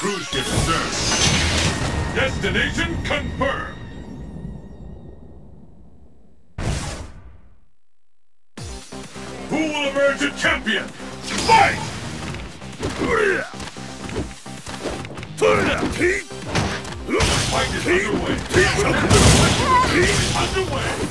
Cruise ship, sir. Destination confirmed. Who will emerge a champion? Fight! Fight is underway. Underway.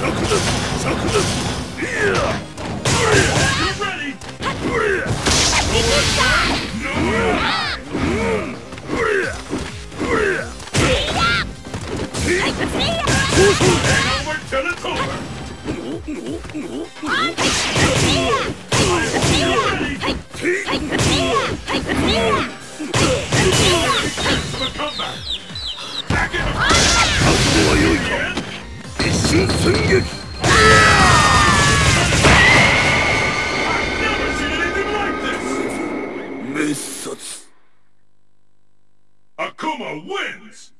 Back in the anything like this! Akuma wins!